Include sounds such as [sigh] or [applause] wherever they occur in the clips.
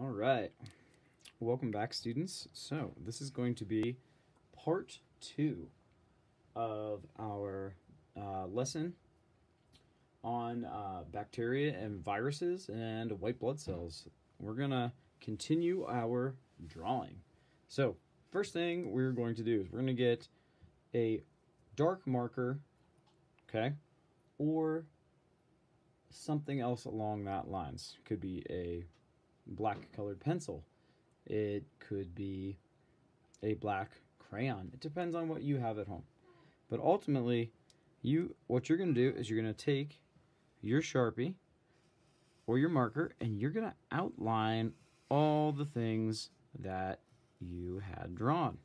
All right. Welcome back, students. So, this is going to be part two of our uh, lesson on uh, bacteria and viruses and white blood cells. We're going to continue our drawing. So, first thing we're going to do is we're going to get a dark marker, okay, or something else along that lines. Could be a black colored pencil. It could be a black crayon. It depends on what you have at home. But ultimately, you what you're going to do is you're going to take your Sharpie or your marker and you're going to outline all the things that you had drawn.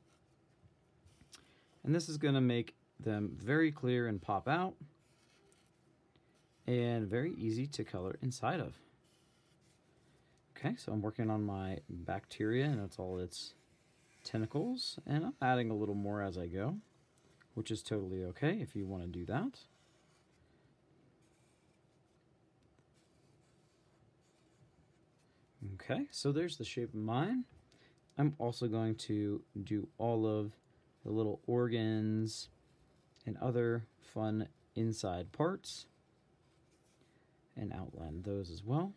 And this is going to make them very clear and pop out and very easy to color inside of. Okay, so I'm working on my bacteria and it's all its tentacles and I'm adding a little more as I go, which is totally okay if you want to do that. Okay, so there's the shape of mine. I'm also going to do all of the little organs and other fun inside parts and outline those as well.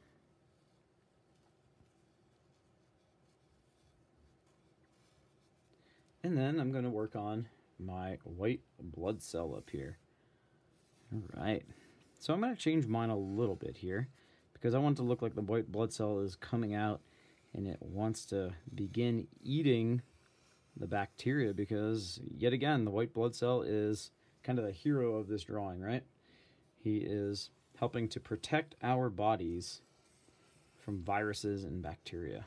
And then I'm going to work on my white blood cell up here. All right. So I'm going to change mine a little bit here because I want to look like the white blood cell is coming out and it wants to begin eating the bacteria because yet again the white blood cell is kind of the hero of this drawing, right? He is helping to protect our bodies from viruses and bacteria.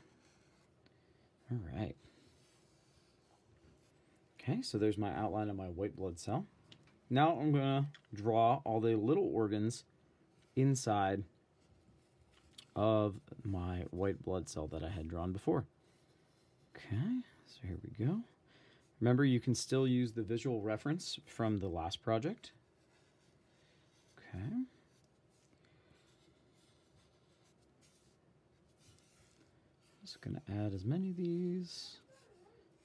All right. Okay, so there's my outline of my white blood cell. Now I'm to draw all the little organs inside of my white blood cell that I had drawn before. Okay, so here we go. Remember, you can still use the visual reference from the last project. Okay. Just to add as many of these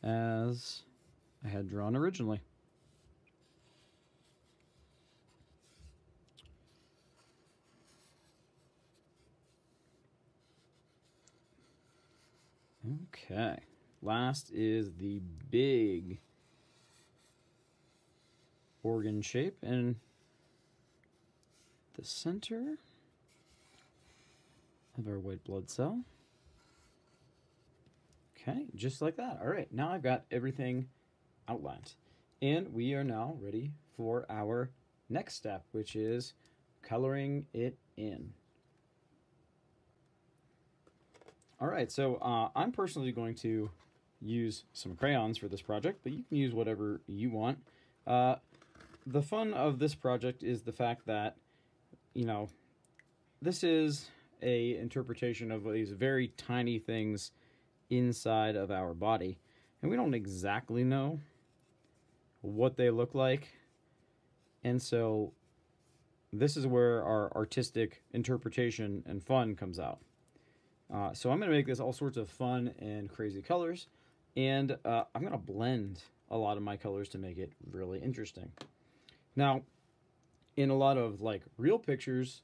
as I had drawn originally. Okay, last is the big organ shape and the center of our white blood cell. Okay, just like that. All right, now I've got everything outlined. And we are now ready for our next step, which is coloring it in. All right, so uh, I'm personally going to use some crayons for this project, but you can use whatever you want. Uh, the fun of this project is the fact that, you know, this is a interpretation of these very tiny things inside of our body. And we don't exactly know what they look like. And so this is where our artistic interpretation and fun comes out. Uh, so I'm going to make this all sorts of fun and crazy colors. And uh, I'm going to blend a lot of my colors to make it really interesting. Now, in a lot of like real pictures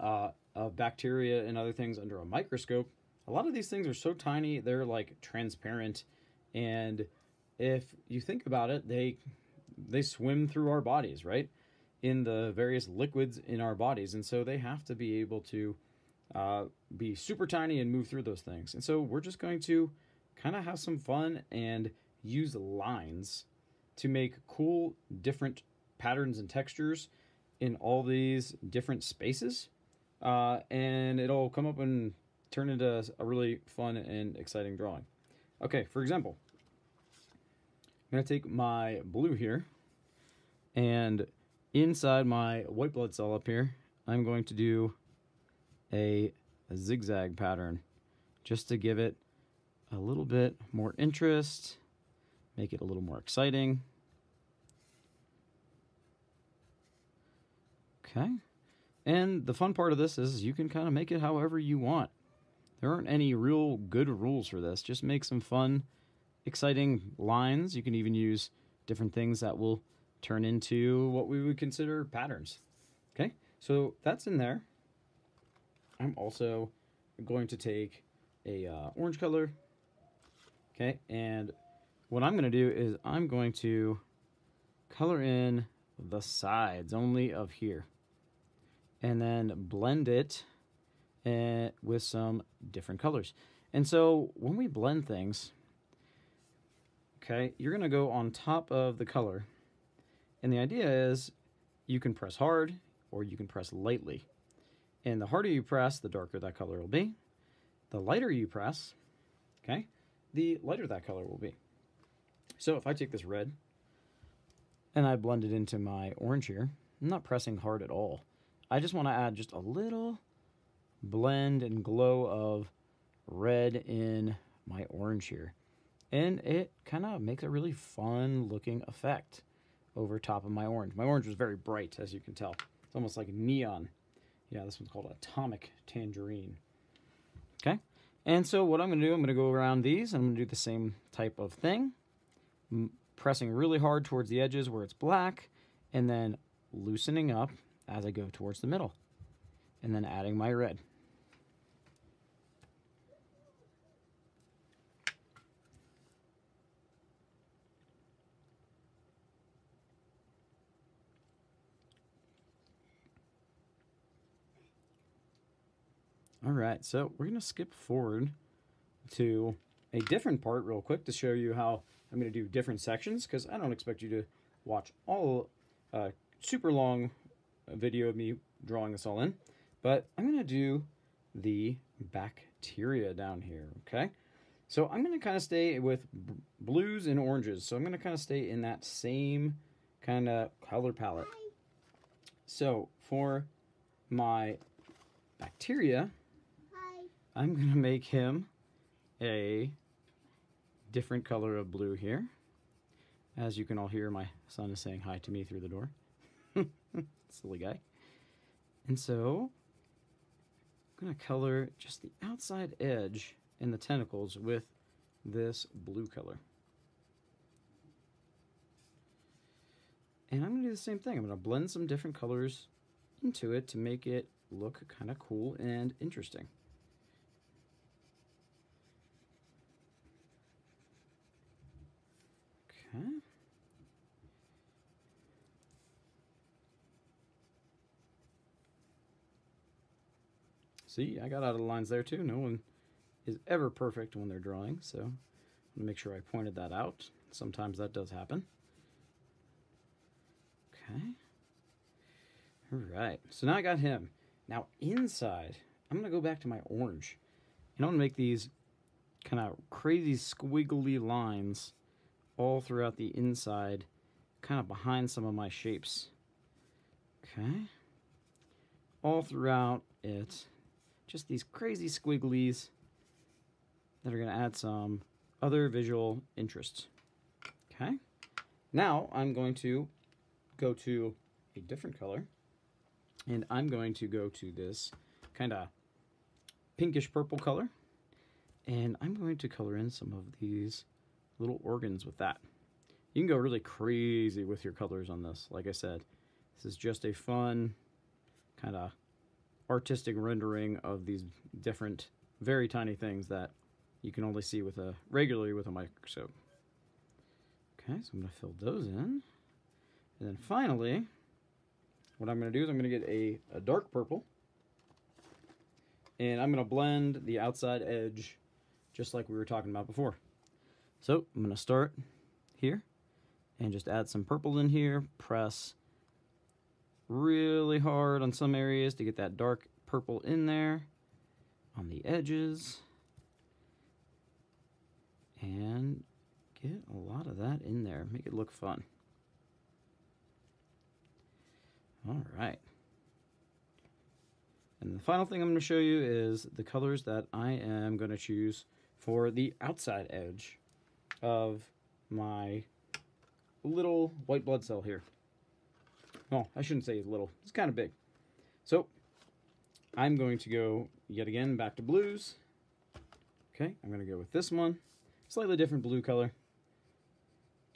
uh, of bacteria and other things under a microscope, a lot of these things are so tiny, they're like transparent. And if you think about it, they they swim through our bodies, right? In the various liquids in our bodies, and so they have to be able to uh, be super tiny and move through those things. And so we're just going to kind of have some fun and use lines to make cool different patterns and textures in all these different spaces. Uh, and it'll come up and turn into a really fun and exciting drawing. Okay, for example, I'm going to take my blue here and inside my white blood cell up here, I'm going to do a, a zigzag pattern just to give it a little bit more interest, make it a little more exciting. Okay. And the fun part of this is you can kind of make it however you want. there aren't any real good rules for this. Just make some fun, exciting lines. You can even use different things that will turn into what we would consider patterns. Okay, so that's in there. I'm also going to take a uh, orange color. Okay, and what I'm going to do is I'm going to color in the sides only of here and then blend it uh, with some different colors. And so when we blend things, okay, you're to go on top of the color. And the idea is you can press hard or you can press lightly. And the harder you press, the darker that color will be. The lighter you press, okay, the lighter that color will be. So if I take this red and I blend it into my orange here, I'm not pressing hard at all. I just want to add just a little blend and glow of red in my orange here. And it kind of makes a really fun looking effect over top of my orange. My orange was very bright, as you can tell. It's almost like neon. Yeah, this one's called Atomic Tangerine. Okay, and so what I'm going to do, I'm going to go around these. I'm going to do the same type of thing. Pressing really hard towards the edges where it's black, and then loosening up as I go towards the middle. And then adding my red. All so we're going to skip forward to a different part real quick to show you how I'm going to do different sections because I don't expect you to watch all uh, super long video of me drawing this all in, but I'm going to do the bacteria down here, okay? So I'm going to kind of stay with blues and oranges, so I'm going to kind of stay in that same kind of color palette. So for my bacteria, I'm going to make him a different color of blue here. As you can all hear, my son is saying hi to me through the door. [laughs] Silly guy. And so, I'm going to color just the outside edge and the tentacles with this blue color. And I'm going to do the same thing. I'm going to blend some different colors into it to make it look kind of cool and interesting. Okay. See, I got out of the lines there too. No one is ever perfect when they're drawing, so make sure I pointed that out. Sometimes that does happen. Okay. All right, so now I got him. Now inside, I'm to go back to my orange. And I'm to make these kind of crazy squiggly lines all throughout the inside, kind of behind some of my shapes. Okay. All throughout it, just these crazy squigglies that are going to add some other visual interest. Okay. Now I'm going to go to a different color and I'm going to go to this kind of pinkish purple color and I'm going to color in some of these little organs with that. You can go really crazy with your colors on this. Like I said, this is just a fun kind of artistic rendering of these different, very tiny things that you can only see with a regularly with a microscope. Okay, so I'm going to fill those in. And then finally, what I'm going to do is I'm going to get a, a dark purple. And I'm going to blend the outside edge just like we were talking about before. So I'm going to start here and just add some purple in here. Press really hard on some areas to get that dark purple in there on the edges. And get a lot of that in there. Make it look fun. All right. And the final thing I'm going to show you is the colors that I am going to choose for the outside edge of my little white blood cell here. Well, I shouldn't say he's little. It's kind of big. So, I'm going to go yet again back to blues. Okay, I'm going to go with this one. Slightly different blue color.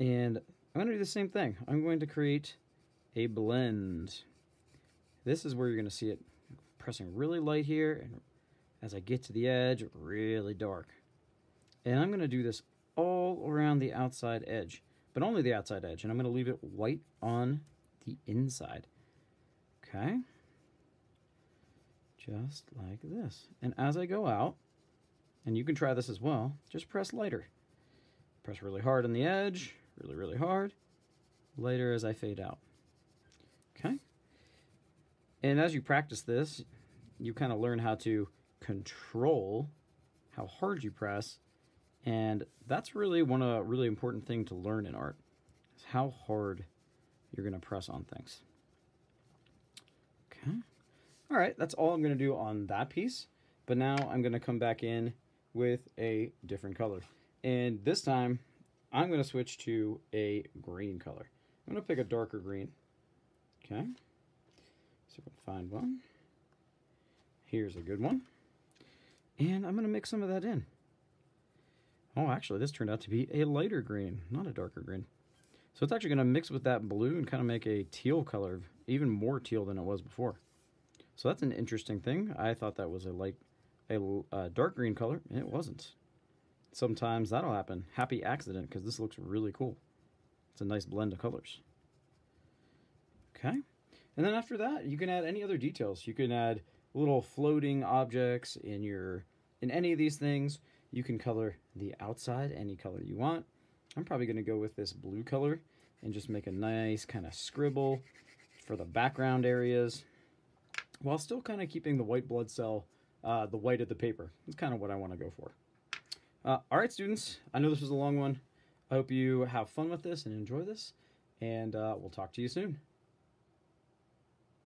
And I'm going to do the same thing. I'm going to create a blend. This is where you're going to see it pressing really light here. And as I get to the edge, really dark. And I'm going to do this all around the outside edge, but only the outside edge. And I'm going to leave it white on the inside. Okay. Just like this. And as I go out, and you can try this as well, just press lighter. Press really hard on the edge, really, really hard. Lighter as I fade out. Okay. And as you practice this, you kind of learn how to control how hard you press. And that's really one a really important thing to learn in art is how hard you're going to press on things. Okay. All right, that's all I'm going to do on that piece. But now I'm going to come back in with a different color. And this time, I'm going to switch to a green color. I'm going to pick a darker green. Okay. So we can find one. Here's a good one. And I'm going to mix some of that in. Oh, actually, this turned out to be a lighter green, not a darker green. So it's actually going to mix with that blue and kind of make a teal color, even more teal than it was before. So that's an interesting thing. I thought that was a light, a, a uh, dark green color. And it wasn't. Sometimes that'll happen. Happy accident, because this looks really cool. It's a nice blend of colors. Okay. And then after that, you can add any other details. You can add little floating objects in your in any of these things. You can color the outside any color you want. I'm probably going to go with this blue color and just make a nice kind of scribble for the background areas while still kind of keeping the white blood cell, uh, the white of the paper. That's kind of what I want to go for. Uh, all right, students, I know this was a long one. I hope you have fun with this and enjoy this, and uh, we'll talk to you soon.